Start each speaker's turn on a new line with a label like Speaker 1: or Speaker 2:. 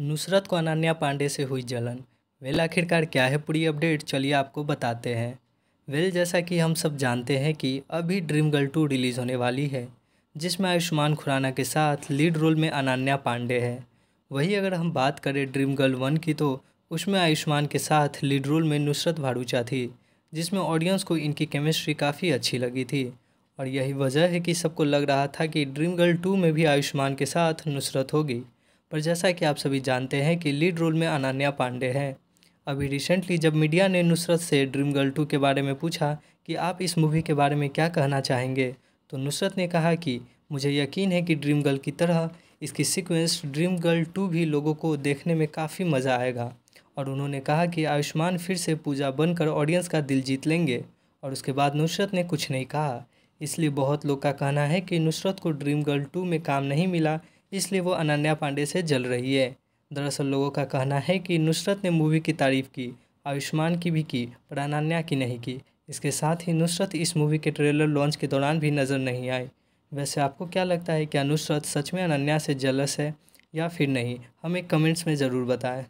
Speaker 1: नुसरत को अनन्या पांडे से हुई जलन। वेल, आखिरकार क्या है पूरी अपडेट? चलिए आपको बताते हैं। वेल, जैसा कि हम सब जानते हैं कि अभी ड्रीम गर्ल टू रिलीज़ होने वाली है, जिसमें आयुष्मान खुराना के साथ लीड रोल में अनन्या पांडे है। वही अगर हम बात करें ड्रीम गर्ल वन की तो उसमें आयुष्मान के साथ लीड रोल में नुसरत भाड़ूचा थी, जिसमें ऑडियंस को इनकी केमिस्ट्री काफ़ी अच्छी लगी थी। और यही वजह है कि सबको लग रहा था कि ड्रीम गर्ल टू में भी आयुष्मान के साथ नुसरत होगी। पर जैसा कि आप सभी जानते हैं कि लीड रोल में अनन्या पांडे हैं। अभी रिसेंटली जब मीडिया ने नुसरत से ड्रीम गर्ल टू के बारे में पूछा कि आप इस मूवी के बारे में क्या कहना चाहेंगे तो नुसरत ने कहा कि मुझे यकीन है कि ड्रीम गर्ल की तरह इसकी सीक्वेंस ड्रीम गर्ल टू भी लोगों को देखने में काफ़ी मज़ा आएगा। और उन्होंने कहा कि आयुष्मान फिर से पूजा बनकर ऑडियंस का दिल जीत लेंगे। और उसके बाद नुसरत ने कुछ नहीं कहा, इसलिए बहुत लोग का कहना है कि नुसरत को ड्रीम गर्ल टू में काम नहीं मिला इसलिए वो अनन्या पांडे से जल रही है। दरअसल लोगों का कहना है कि नुसरत ने मूवी की तारीफ़ की, आयुष्मान की भी की, पर अनन्या की नहीं की। इसके साथ ही नुसरत इस मूवी के ट्रेलर लॉन्च के दौरान भी नज़र नहीं आई। वैसे आपको क्या लगता है, क्या नुसरत सच में अनन्या से जलस है या फिर नहीं? हमें कमेंट्स में ज़रूर बताएँ।